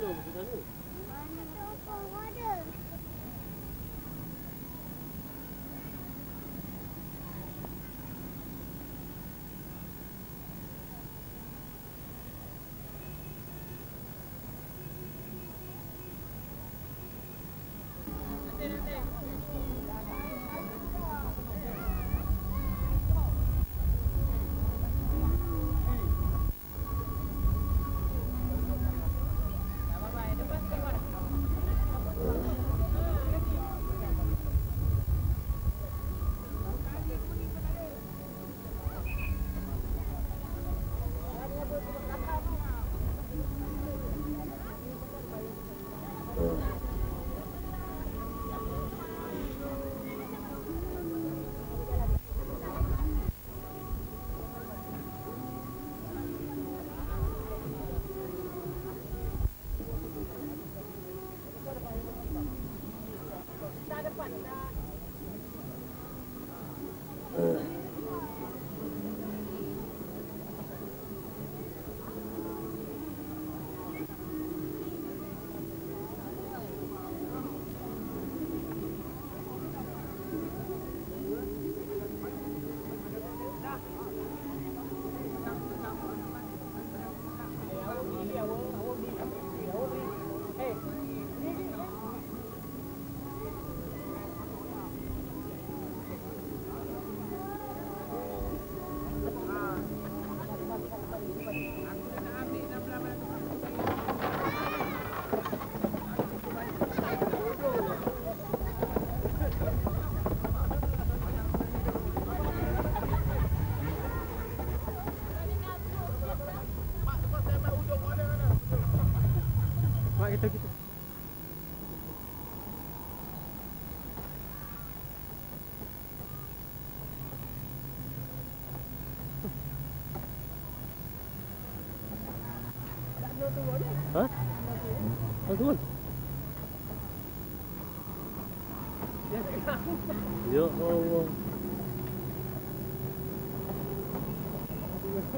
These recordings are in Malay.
Dalam.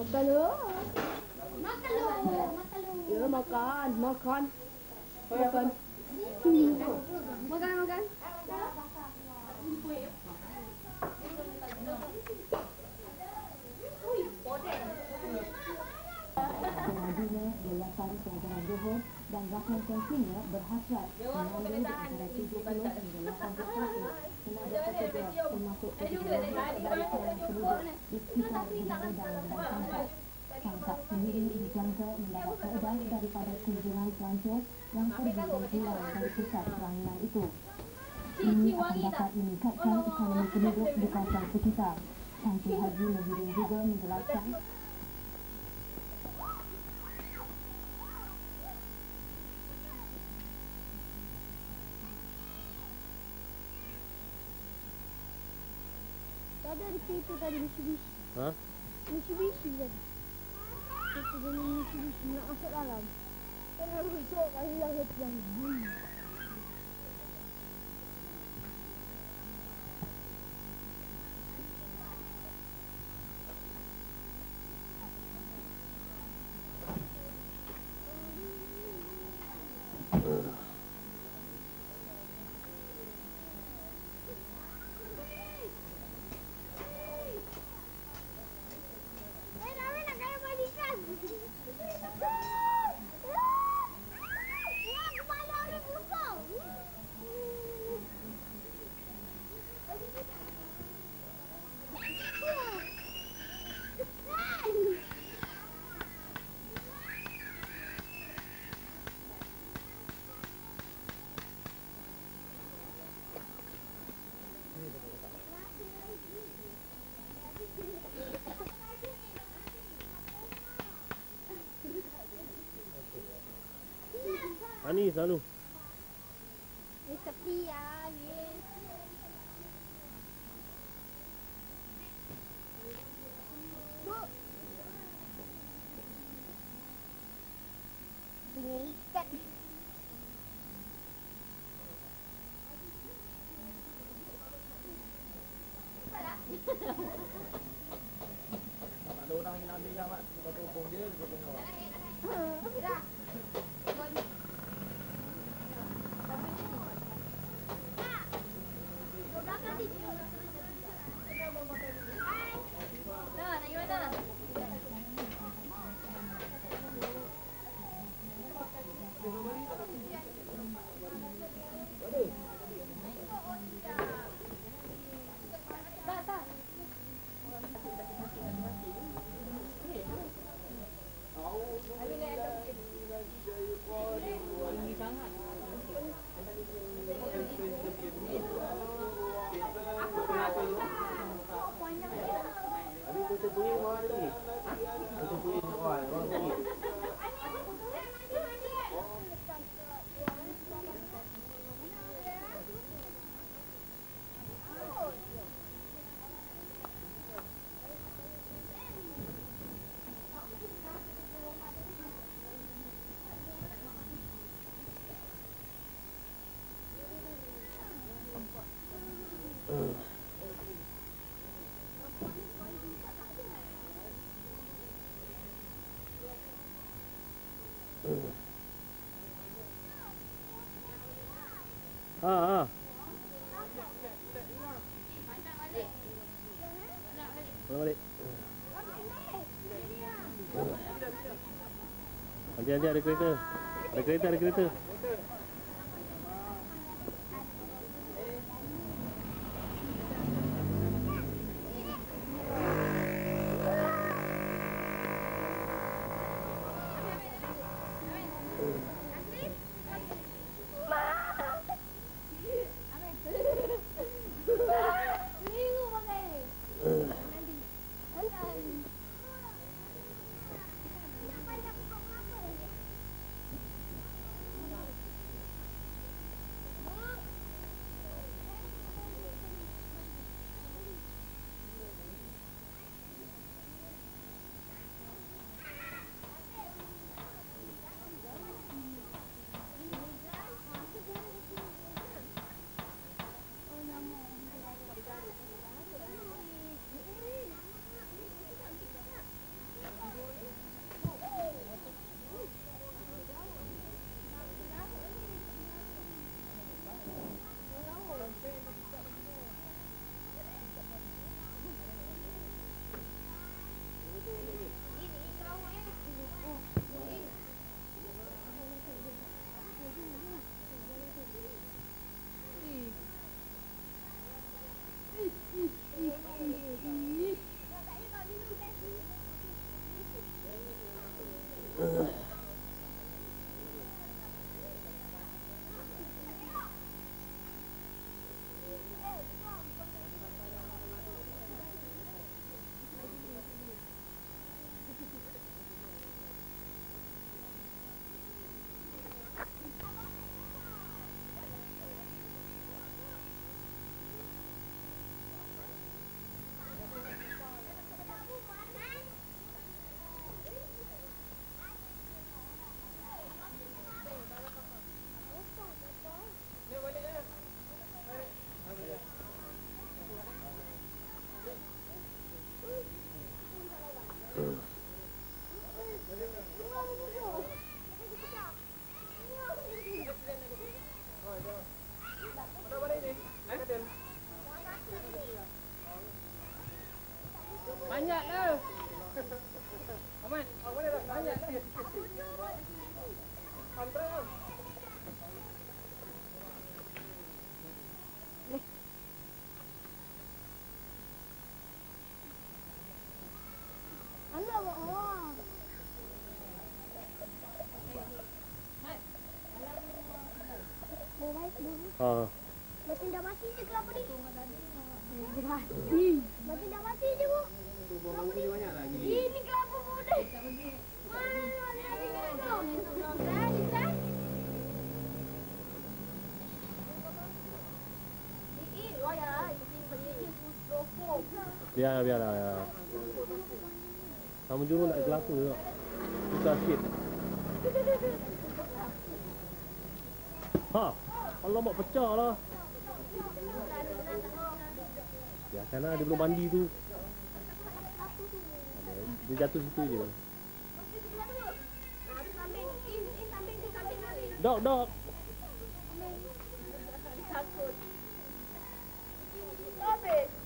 Makan lu. Makan lu. Ya makan, makan. Makan. Makan, makan. Selanjutnya, Yayasan Pelajaran Johor dan rakan konsinya berhasrat mengambil antara 70 hingga 80 kasus tenaga pekerja termasuk pekerja dari kalangan penduduk di sekitar Gunung Redang dan Sangkat. Sangkat sendiri dijangka mendapat faedah daripada kunjungan pelancong yang pergi pulang dari pusat perainan itu. Ini akan dapat meningkatkan ekonomi penduduk di kawasan sekitar. Tanti Haji Muhyiddin juga menjelaskan Ada di situ tadi Mitsubishi. Ha? Mitsubishi tadi. Kita dengan Mitsubishi nak masuk dalam. Kena rusuk kan hilang ke Ani selalu. Ni tepi ya, ni. Ada orang yang ambil gambar, kita tumpung dia, kita tengok. Dah. Ha ha. Pulang balik. Nanti nanti ada kereta. Ada kereta, ada kereta. Banyak lah. Aman. Banyak lah. Ano ba? Oh. Berai dulu. Ha. Macam dah mati je kelapa ni. Dah mati. Macam dah mati je bu. Bawang ni banyak lagi. Ini kelapa muda. Mana ada kelapa? Penyidik rokok. Biar biar lah. Ya. Kamu juru nak kelapa tu. Susah sikit. Ha. Allah mak pecah lah. Biarkan lah dia belum mandi tu. Dia jatuh situ je. Dok, dok. Takut. Habis.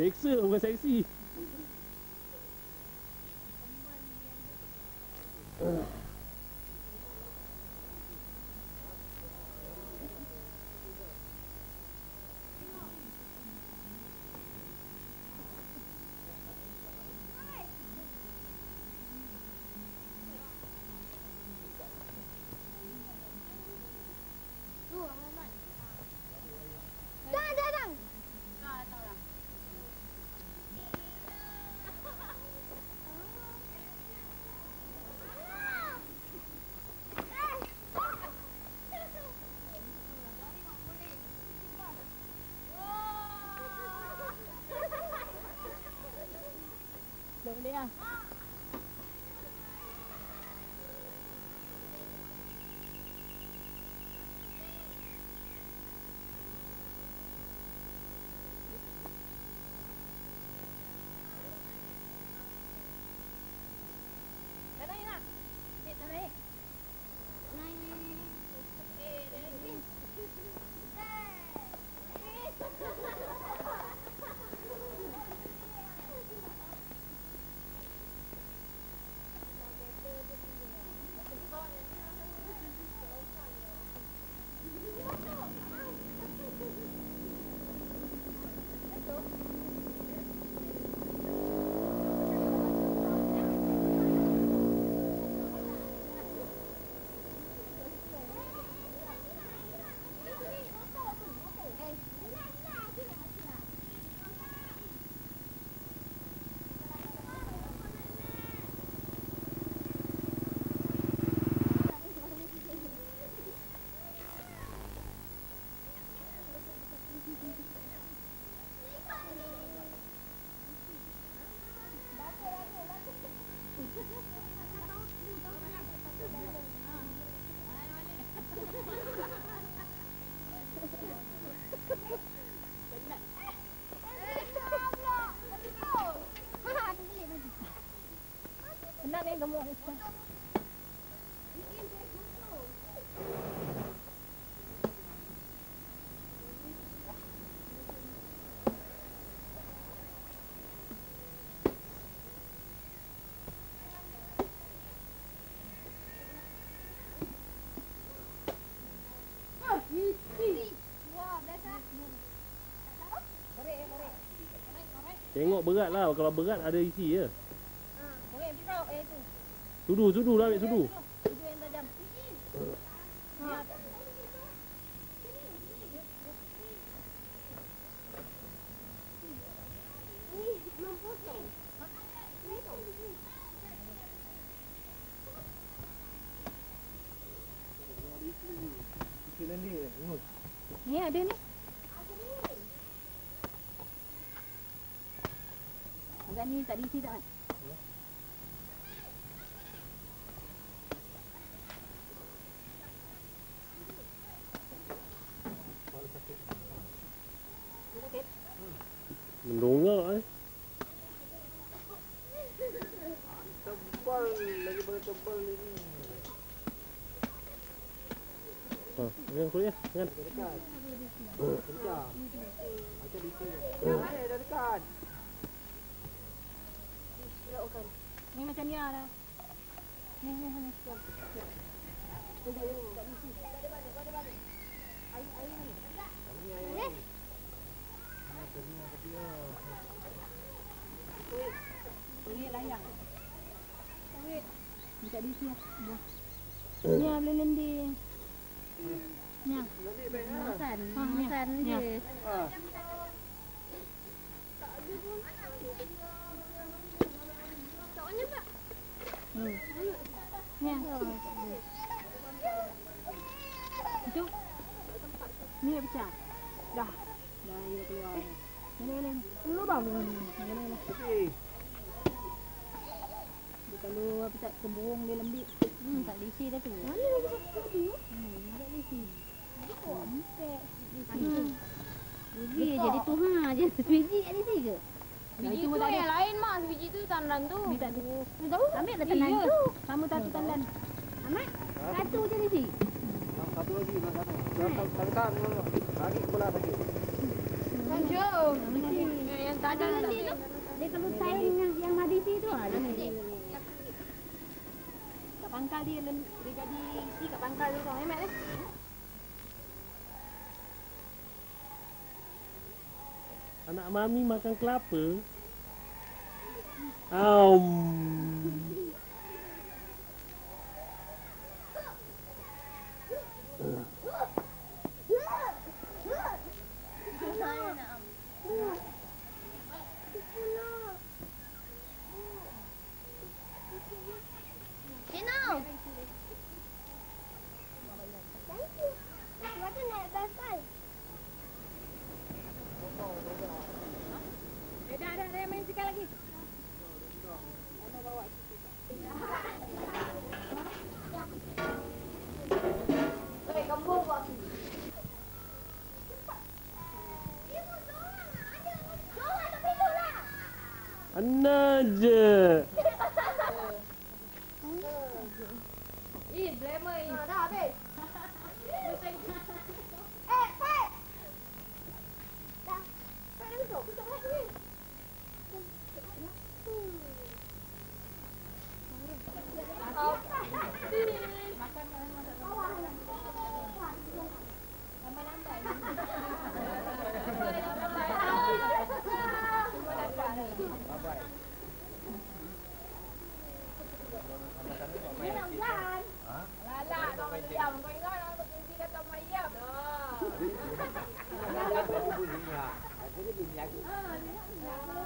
Seksa bukan seksi. Dah boleh lah. Dah naik lah. Naik, gemuk ni. Tengok berat lah. Kalau berat ada isi je. Korek pisau eh tu. Sudu, sudu lah ambil sudu. Itu yang tajam. Ni ada ni. Ada kat ni tak diisi tak Mat? Mendongak eh. Tebal lagi pada tebal ini. Ha, dengan kulit dengan. Dekat. Kencang. Macam di sini. Mana dah dekat. Ni macam ni lah. Ni ni ni. Siap. Ini air ni. Mana tadi yang tadi ah. Ni layang. Ni lah. Ni lah lah. Ah. Ah. Hmm. Lah. Dah pecah. Dah. Dah ia keluar. Dia kalau apa tak kemburung dia lembik. Hmm, tak diisi dah tu. Mana lagi satu tu? Hmm, tak diisi. Oh, empek. Hmm. Rugi tu ha je. Biji tak diisi ke? Biji tu tak ada. yang lain mak, biji tu tandan tu. Ni tak tahu? Ambil dah tandan tu. Kamu tak tu tandan. Amat. Satu je yang satu lagi dah sana. Dah tekan dulu. Lagi kepala sakit. Jom. Mesti. Yang tandan tu. Dia kalau sayang yang yang madisi tu. Dia kat pangkal dia lem- dia jadi isi kat pangkal dia tau. Hemat eh. Anak mami makan kelapa. Aum. Legend! của nhà của cái nhà của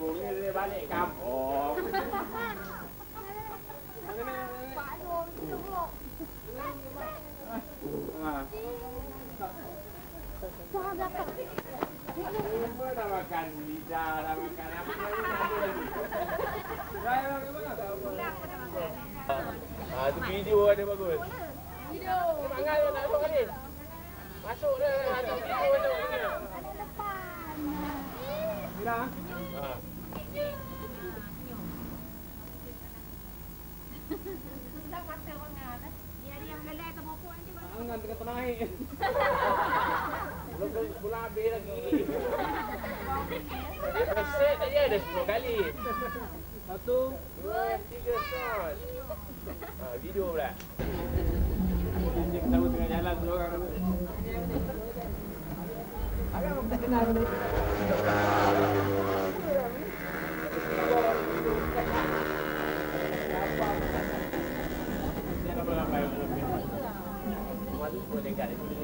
kampung ni dia balik kampung. Ah. dah makan lidah, dah makan apa lagi? Raya bang, bang. Ah, tu video ada bagus. Video. Mangal nak masuk kali. Masuk dah, masuk video tu. Ada depan. Mira. Ah. Susah mata orang kan. Dia ada yang gelai ke nanti tengah naik. Belum pulang habis lagi. Set tadi ada 10 kali. Satu. Dua, tiga shot. Ah, video pula. Tunjuk tahu tengah jalan tu orang. Agak aku tak kenal benda. Dia Gareth.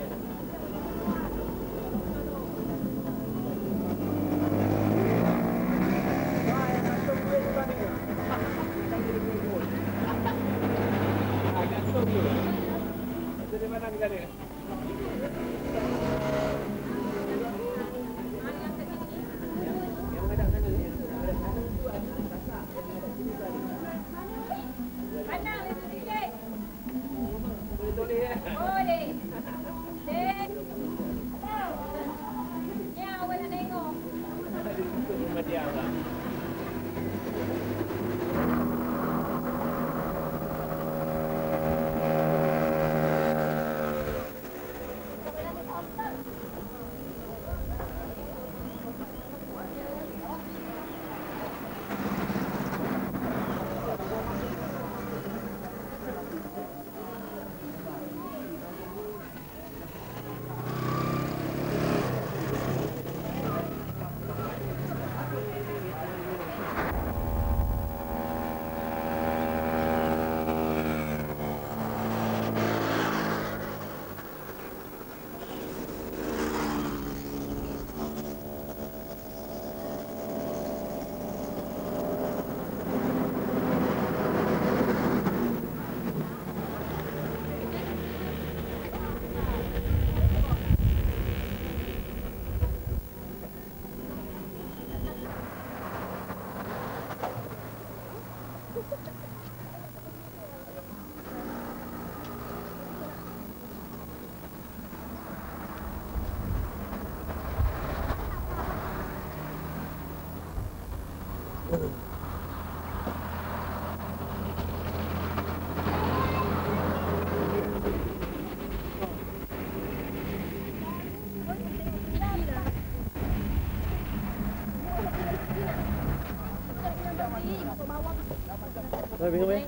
Dah bingung